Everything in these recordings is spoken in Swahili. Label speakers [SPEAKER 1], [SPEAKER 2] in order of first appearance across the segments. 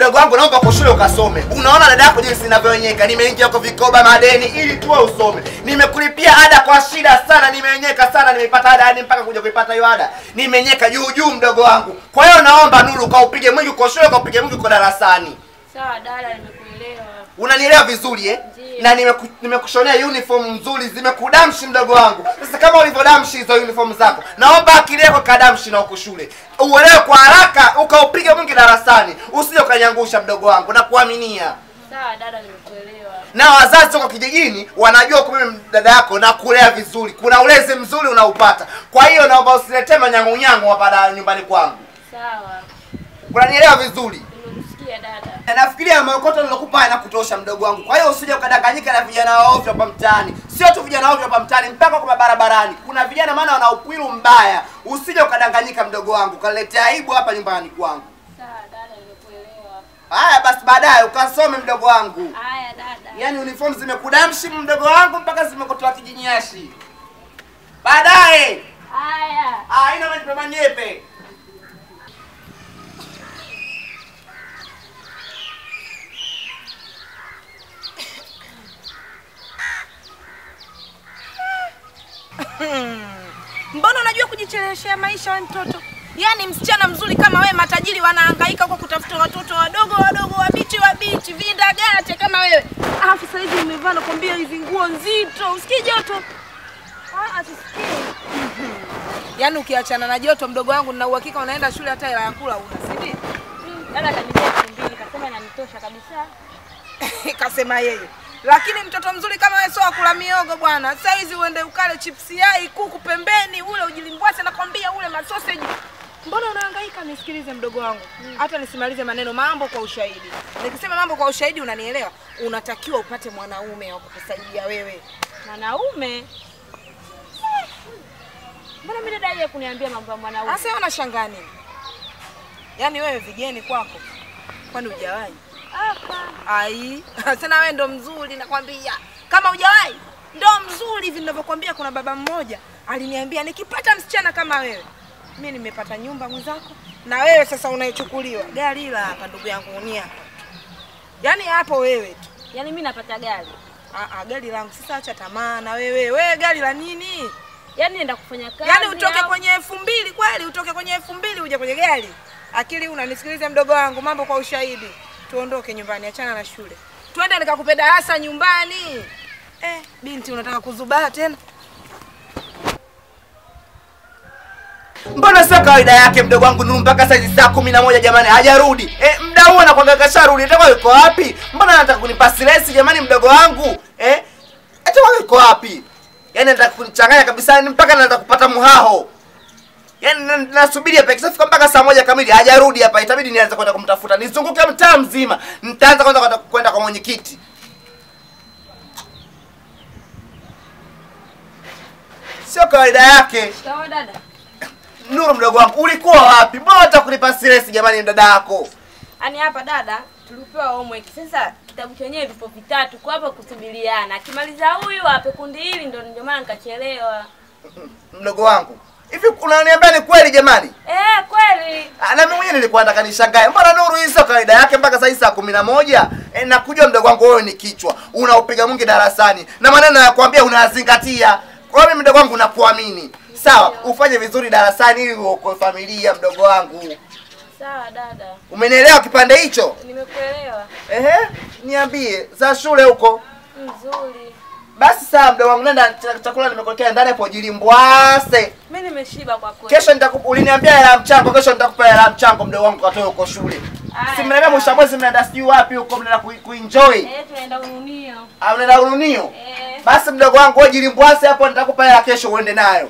[SPEAKER 1] Mdogo wangu naomba kwa shule ukasome. Unaona dada yako jinsi ninavyoenyeka. Nimeingia kwa vikoba madeni ili tu usome. Nimekulipia ada kwa shida sana, nimeenyeka sana, nimepata ada hadi mpaka kuja kuipata hiyo ada. Nimenyeka juu juu mdogo wangu. Kwa hiyo naomba Nuru kaupige mwingi kwa shule, kaupige mwingi kwa darasani.
[SPEAKER 2] Sawa dada, nimekuelewa.
[SPEAKER 1] Unanielewa vizuri eh?
[SPEAKER 2] Ndiyo.
[SPEAKER 1] Na nimeku- nimekushonea uniform nzuri, zimekudamshi mdogo wangu. Sasa kama ulivyodamshi hizo uniform zako, naomba akili yako kadamshi na uko shule. Uelewe kwa haraka, ukaupiga mwingi darasani. Usije ukanyangusha mdogo wangu, na kuaminia.
[SPEAKER 2] Sawa dada, nimekuelewa.
[SPEAKER 1] Na wazazi wako kijijini wanajua kwa mimi dada yako na kulea vizuri. Kuna ulezi mzuri unaupata. Kwa hiyo naomba usiletee manyangunyangu hapa nyumbani kwangu.
[SPEAKER 2] Sawa,
[SPEAKER 1] Unanielewa vizuri?
[SPEAKER 2] Dada.
[SPEAKER 1] Na nafikiria maokoto nilokupa yanakutosha mdogo wangu. Kwa hiyo usije ukadanganyika na vijana wa ovyo hapa mtaani. Sio tu vijana ovyo hapa mtaani, mpaka kwa barabarani. Kuna vijana maana wana ukwilu mbaya. Usije ukadanganyika mdogo wangu, ukaletea aibu hapa nyumbani kwangu.
[SPEAKER 2] Sawa dada, nimekuelewa.
[SPEAKER 1] Haya basi baadaye ukasome mdogo wangu.
[SPEAKER 2] Haya dada.
[SPEAKER 1] Yaani uniform zimekudamshi mdogo wangu mpaka zimekutoa kijinyashi. Baadaye.
[SPEAKER 2] Haya.
[SPEAKER 1] Ah, ina majipe manyepe.
[SPEAKER 3] Mbona unajua kujicheleweshea maisha we mtoto? Yaani msichana mzuri kama we, matajiri wanahangaika kwa kutafuta watoto wadogo wadogo wabichi wabichi vindagate kama wewe. Alafu sasa hivi umevaa nakwambia hizi nguo nzito, usikii joto? Ah, atusikii. Yaani ukiachana na joto, mdogo wangu, nina uhakika unaenda shule hata hela ya kula una, si ndio?
[SPEAKER 2] Dada kanitoa 2000 kasema inanitosha kabisa.
[SPEAKER 3] kasema yeye. Lakini mtoto mzuri kama wewe sio akula miogo bwana. Sasa hizi uende ukale chips yai, kuku pembeni, ule ujilimbwase nakwambia ule masoseji. Mbona unahangaika? Nisikilize mdogo wangu, hata nisimalize maneno. Mambo kwa ushahidi. Nikisema mambo kwa ushahidi, unanielewa? Unatakiwa upate mwanaume wa kukusaidia wewe.
[SPEAKER 2] Mwanaume? Mbona mimi dada yeye kuniambia mambo ya mwanaume?
[SPEAKER 3] Sasa unashangaa nini? Yaani wewe vigeni kwako, kwani hujawahi? Ai, sana wewe ndo mzuri nakwambia. Kama hujawahi ndo mzuri hivi ninavyokuambia. Kuna baba mmoja aliniambia nikipata msichana kama wewe, mi nimepata nyumba mwenzako, na wewe sasa unayechukuliwa gari la hapa, ndugu yangu, ni hapa, yaani hapo wewe tu.
[SPEAKER 2] Yaani mimi napata gari.
[SPEAKER 3] Ah, ah, gari langu sasa, acha tamaa na wewe. Wewe gari la nini?
[SPEAKER 2] Yaani nenda kufanya kazi.
[SPEAKER 3] Yaani utoke
[SPEAKER 2] au-
[SPEAKER 3] kwenye elfu mbili kweli? Utoke kwenye elfu mbili uje kwenye gari? Akili unanisikiliza mdogo wangu, mambo kwa ushahidi. Tuondoke nyumbani, achana na shule, twende nikakupe darasa nyumbani. Eh, binti, unataka kuzubaa tena?
[SPEAKER 1] Mbona sio kawaida yake mdogo wangu Nuru mpaka saizi saa kumi na moja jamani hajarudi. Eh, mda huo nakwambia kasharudi. Atakuwa yuko wapi? Mbona anataka kunipa stress jamani mdogo wangu? Eh? Atakuwa yuko wapi? Yaani anataka kunichanganya kabisa mpaka anataka kupata muhao. Yaani na- nasubiri hapa ikishafika mpaka saa moja kamili hajarudi hapa itabidi nianze kwenda kumtafuta. Nizunguke mtaa mzima. Nitaanza kwanza kwenda- kwa mwenyekiti. Sio kawaida yake.
[SPEAKER 2] Sawa dada.
[SPEAKER 1] Nuru mdogo wangu, ulikuwa wapi? Mbona kunipa stress jamani dada yako?
[SPEAKER 2] Yaani hapa dada tulipewa homework. Sasa kitabu chenyewe vipo vitatu kwa hapa kusubiriana. Akimaliza huyu ape kundi hili ndio ndio maana nikachelewa.
[SPEAKER 1] Mdogo wangu. Hivi unaniambia ni kweli jamani?
[SPEAKER 2] Eh, kweli.
[SPEAKER 1] Ah, Na mimi mwenyewe nilikuwa nataka nishangae. Mbona Nuru hizo kawaida yake mpaka saa hii saa kumi na moja? E, nakuja mdogo wangu wewe ni kichwa. Unaupiga mwingi darasani. Na maneno ya kuambia unazingatia. Kwa hiyo mimi mdogo wangu nakuamini. Sawa, ufanye vizuri darasani ili uokoe familia mdogo wangu.
[SPEAKER 2] Sawa dada.
[SPEAKER 1] Umenielewa kipande hicho?
[SPEAKER 2] Nimekuelewa.
[SPEAKER 1] Ehe, niambie za shule huko. Basi sawa mdogo wangu, nenda chakula nimekuwekea ndani hapo jilimbwase.
[SPEAKER 2] Mimi nimeshiba kwa kweli.
[SPEAKER 1] Kesho nitakupa, uliniambia hela ya mchango, kesho nitakupa hela ya mchango mdogo wangu katoe huko shule. Si mnaenda mwisho wa mwezi mnaenda sijui wapi huko mnaenda ku- kuenjoy.
[SPEAKER 2] Eh, tunaenda ununio.
[SPEAKER 1] Au mnaenda Ununio?
[SPEAKER 2] Eh.
[SPEAKER 1] Basi mdogo wangu wewe jilimbwase hapo nitakupa hela kesho uende nayo.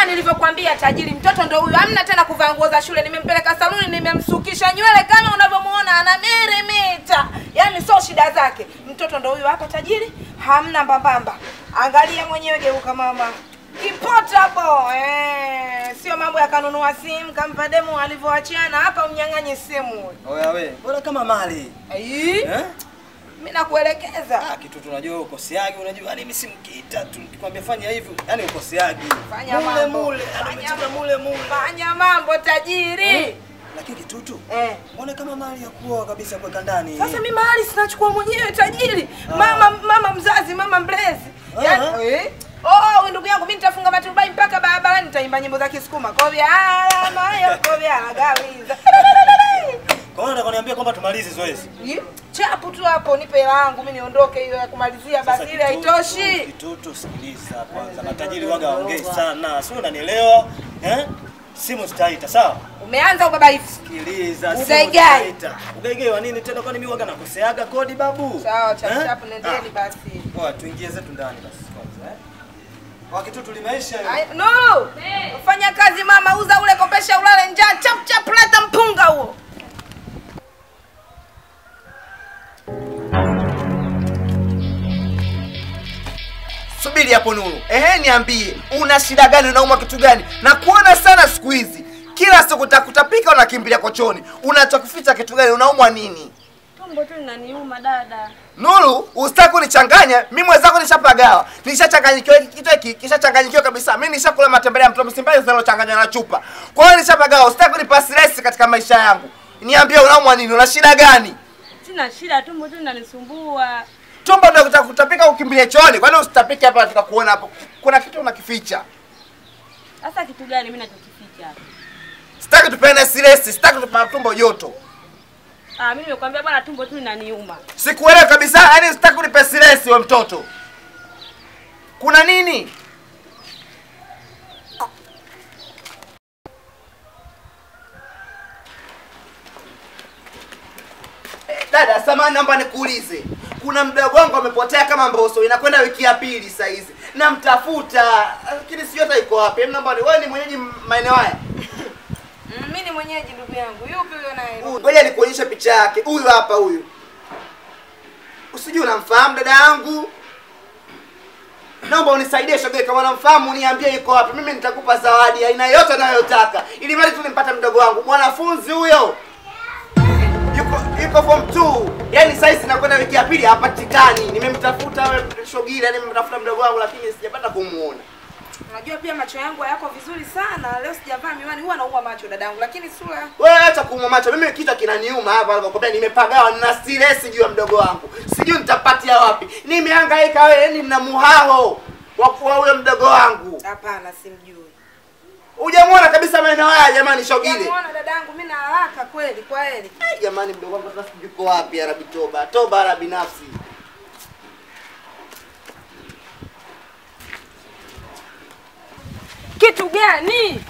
[SPEAKER 3] Kama nilivyokuambia tajiri, mtoto ndo huyu, hamna tena kuvaa nguo za shule. Nimempeleka saluni, nimemsukisha nywele kama unavyomuona, ana mirimita yaani sio shida zake. Mtoto ndo huyu hapa tajiri, hamna mbambamba. Angalia mwenyewe, geuka mama, kipotable eh, sio mambo ya kanunua simu kampa demu alivyoachiana hapa, umnyang'anye simu
[SPEAKER 4] Oya we, bora kama mali? Eh?
[SPEAKER 3] Mimi nakuelekeza.
[SPEAKER 4] Ah, kitu tunajua ukoseaji, unajua yani mimi simkiita tu nikikwambia fanya hivi, yani ukoseaji.
[SPEAKER 3] Fanya
[SPEAKER 4] mule
[SPEAKER 3] mambo.
[SPEAKER 4] mule, mule,
[SPEAKER 3] Fanya
[SPEAKER 4] umecheza mule mule.
[SPEAKER 3] Fanya mambo tajiri. Hmm.
[SPEAKER 4] Lakini kitutu,
[SPEAKER 3] Eh.
[SPEAKER 4] mbona kama mali ya kuoa kabisa kuweka ndani?
[SPEAKER 3] Sasa mimi mali sinachukua mwenyewe tajiri. Mama mama mzazi, mama mlezi. Yaani
[SPEAKER 4] Aha.
[SPEAKER 3] eh? Oh, we ndugu yangu mimi nitafunga maturubai mpaka barabarani nitaimba nyimbo za Kisukuma. Kovya alama yo kovya gawiza.
[SPEAKER 4] Kwa hiyo unataka kuniambia kwamba tumalize zoezi.
[SPEAKER 3] Yi, Chapu tu hapo nipe hela yangu mimi niondoke hiyo ya kumalizia basi ile haitoshi.
[SPEAKER 4] Kitoto, sikiliza kwanza, matajiri waga waongei sana, sio? Unanielewa eh? Simu zitaita sawa?
[SPEAKER 3] Umeanza ubabaifu.
[SPEAKER 4] Sikiliza, simu
[SPEAKER 3] Ugaigai.
[SPEAKER 4] zitaita. Ugaigai wa nini tena? Kwani mimi waga nakoseaga kodi babu?
[SPEAKER 3] Sawa, chapu
[SPEAKER 4] Eh?
[SPEAKER 3] chapu nendeni
[SPEAKER 4] Ah.
[SPEAKER 3] basi.
[SPEAKER 4] Poa, tuingie zetu ndani basi kwanza eh. Kwa kitutu limeisha hiyo.
[SPEAKER 3] No. Nuru, fanya kazi mama, uza ule, kopesha ulale njaa, chap chap, leta mpunga huo.
[SPEAKER 1] Subiri hapo Nuru. Ehe, niambie, una shida gani? unauma kitu gani? Na kuona sana siku hizi, kila siku utakutapika, unakimbilia kochoni. Unachokificha kitu gani? Unaumwa nini?
[SPEAKER 2] Tumbo tu linaniuma dada.
[SPEAKER 1] Nuru, usitaki kunichanganya. Mimi mwenzako nishapagawa. Nishachanganyikiwa kitu hiki, kishachanganyikiwa kabisa. Mimi nishakula matembele ya mtoto msimbazi zinalochanganywa na chupa. Kwa hiyo nishapagawa. Usitaki kunipa stress katika maisha yangu. Niambie unaumwa nini? Una shida gani?
[SPEAKER 2] Sina shida, tumbo tu linanisumbua.
[SPEAKER 1] Tumbo ndio kutakutapika ukimbilie chooni. Kwani usitapike hapa katika kuona hapo? Kuna kitu unakificha.
[SPEAKER 2] Sasa kitu gani mimi nachokificha hapa?
[SPEAKER 1] Sitaki tupende stress, sitaki tupa tumbo joto.
[SPEAKER 2] Ah, mimi nimekwambia bwana tumbo tu linaniuma.
[SPEAKER 1] Sikuelewa kabisa, yaani sitaki unipe stress wewe mtoto. Kuna nini? Dada, samahani naomba nikuulize. Kuna mdogo wangu amepotea kama mboso, inakwenda wiki ya pili saa hizi. Namtafuta, lakini sijui hata iko wapi. Naomba ni wewe ni mwenyeji maeneo haya?
[SPEAKER 3] Mm, Mimi ni mwenyeji ndugu yangu. Yupi huyo naye?
[SPEAKER 1] Ngoja nikuonyeshe picha yake. Huyu hapa huyu. Usijui unamfahamu dada yangu? Naomba unisaidie shoga, kama unamfahamu uniambie yuko wapi. Mimi nitakupa zawadi aina yote unayotaka. Ili mali tu nimpate mdogo wangu. Mwanafunzi huyo. Yuko form 2. Yaani saizi nakwenda wiki ya pili hapatikani. Nimemtafuta wewe shogira, yani nimemtafuta mdogo wangu lakini sijapata kumuona.
[SPEAKER 3] Unajua pia macho yangu hayako vizuri sana. Leo sijavaa miwani, huwa nauma macho dadangu, lakini sura
[SPEAKER 1] Wewe acha kuumwa macho. Mimi kichwa kinaniuma hapa alipokwambia nimepagawa na stress juu ya mdogo wangu. Sijui nitapatia wapi. Nimehangaika wewe yani nina muhao wa kuwa huyo mdogo wangu.
[SPEAKER 3] hapana, simjui.
[SPEAKER 1] Hujamwona kabisa maeneo haya jamani shogile.
[SPEAKER 3] Muona dadangu, mimi na haraka kweli, kwa heri.
[SPEAKER 1] Ai jamani mdogo wangu sasa yuko wapi ya Rabi Toba. Toba Arabi nafsi.
[SPEAKER 3] Kitu gani?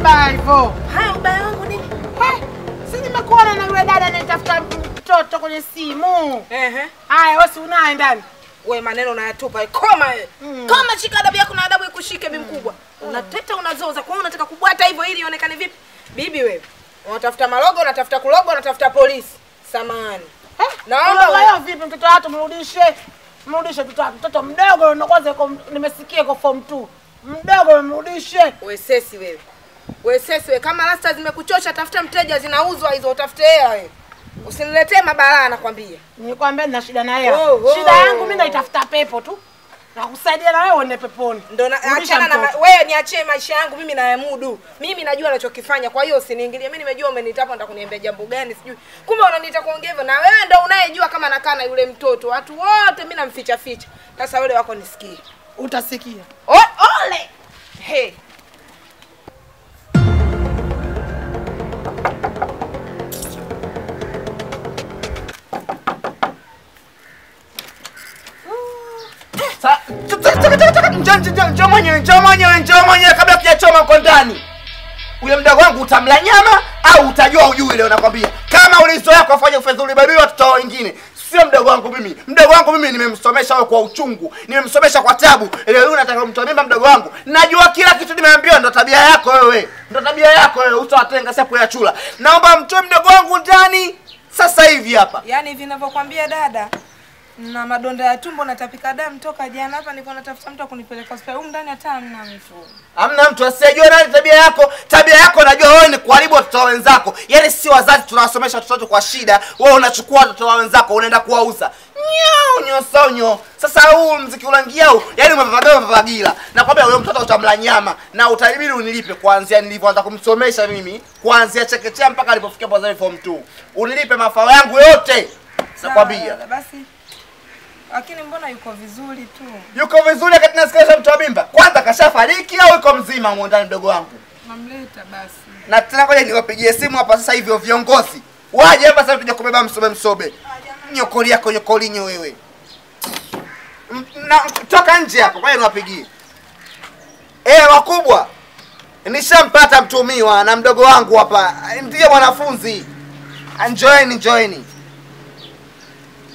[SPEAKER 5] Mbaya hivyo.
[SPEAKER 3] Haya, ubaya wangu nini?
[SPEAKER 5] Eh, Si nimekuona na yule dada anayetafuta mtoto kwenye simu.
[SPEAKER 3] Ehe.
[SPEAKER 5] Haya, wewe si unaye ndani.
[SPEAKER 3] We maneno unayatupa, koma wewe.
[SPEAKER 5] Mm.
[SPEAKER 3] Koma, shika adabu yako na adabu ikushike bi mkubwa. Unateta unazoza, kwa unataka kubwata hivyo ili ionekane vipi? Bibi wewe. Unatafuta malogo, unatafuta kulogo, unatafuta polisi. samani
[SPEAKER 5] Eh,
[SPEAKER 3] Naomba
[SPEAKER 5] vipi mtoto watu mrudishe. Mrudishe mtoto mdogo na kwanza nimesikia kwa form 2. Mdogo mrudishe.
[SPEAKER 3] Wesesi wewe. Wesesi wewe, kama rasta zimekuchosha, tafuta mteja, zinauzwa hizo, utafute hela wewe. Usiniletee mabalaa nakwambia.
[SPEAKER 5] Nikwambia nina shida na hela.
[SPEAKER 3] Oh, oh.
[SPEAKER 5] Shida yangu mimi naitafuta pepo tu. Na kusaidia na wewe uende peponi.
[SPEAKER 3] Ndio na- achana na wewe, niachie maisha yangu mimi na yamudu. Mimi najua nachokifanya, kwa hiyo usiniingilie. Mimi nimejua umenitapa, hapa, jambo gani sijui. Kumbe unaniita kuongea hivyo, na wewe ndio unayejua kama nakaa na yule mtoto. Watu wote mimi namficha ficha. Sasa wale wako nisikie.
[SPEAKER 5] Utasikia.
[SPEAKER 3] O, ole he
[SPEAKER 1] Njoo mwenyewe, njoo mwenyewe, njoo mwenyewe kabla hujachoma uko ndani. Ule mdogo wangu utamla nyama au utajua ujui leo nakwambia. Kama ulizoea kufanya ufedhuli badui watoto wengine. Sio mdogo wangu mimi. Mdogo wangu mimi nimemsomesha wewe kwa uchungu. Nimemsomesha kwa tabu. Leo hii unataka kumtoa mimba mdogo wangu. Najua kila kitu nimeambiwa ndo tabia yako wewe. Ndo tabia yako wewe utawatenga sepu ya chula. Naomba mtoe mdogo wangu ndani sasa hivi hapa.
[SPEAKER 3] yaani hivi ninavyokuambia dada na madonda ya tumbo natapika damu toka jana hapa nilikuwa natafuta mtu akunipeleka hospitali. Huko ndani hata hamna mtu.
[SPEAKER 1] Hamna mtu asiyejua nani tabia yako. Tabia yako najua wewe ni kuharibu watoto wa wenzako. Yaani si wazazi tunawasomesha watoto kwa shida, wewe unachukua watoto wa wenzako unaenda kuwauza. nyao nyosonyo sasa huu mziki ulangia huu yani umevavagia umevagila nakwambia huyo mtoto utamla nyama na utabidi unilipe kuanzia nilivyoanza kumsomesha mimi kuanzia chekechea mpaka alipofikia form 2 unilipe mafao yangu yote. Nakwambia.
[SPEAKER 3] Basi lakini mbona yuko vizuri tu?
[SPEAKER 1] Yuko vizuri wakati nasikia mtu wa mimba. Kwanza kashafariki au yuko mzima ndani mdogo wangu?
[SPEAKER 3] Namleta basi.
[SPEAKER 1] Na tena ngoja niwapigie simu hapa sasa hivi viongozi. Waje hapa sasa tuje kubeba msobe msobe. Nyokoli yako nyokolinyo wewe. Na toka nje hapo ngoja niwapigie. Eh wakubwa nishampata mtumiwa na mdogo wangu hapa. Ndiye mwanafunzi. Njoeni njoeni.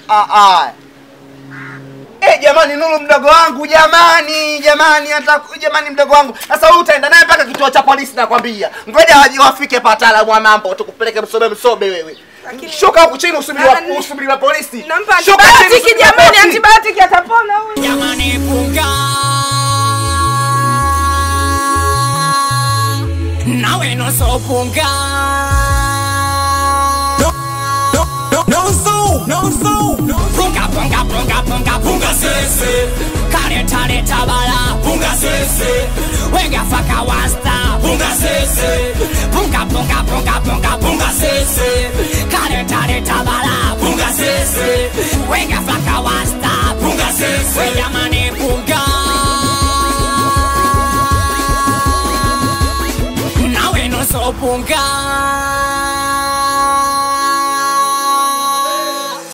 [SPEAKER 1] Ah ah Eh, jamani Nuru mdogo wangu jamani jamani hata jamani mdogo wangu. Sasa wewe utaenda naye mpaka kituo cha polisi nakwambia. Ngoja waje wafike patala wa mambo tukupeleke msobe msobe wewe.
[SPEAKER 3] Lakini-
[SPEAKER 1] shuka huku chini usubiri wa- usubiri wa polisi. Shuka chini,
[SPEAKER 3] jamani
[SPEAKER 1] polisi.
[SPEAKER 3] chavala,
[SPEAKER 2] póngase Juega facawasta, póngase Ponga, ponga, ponga, ponga, póngase Careta de chavala, póngase Juega facawasta, póngase Se llaman en punga No, no soy punga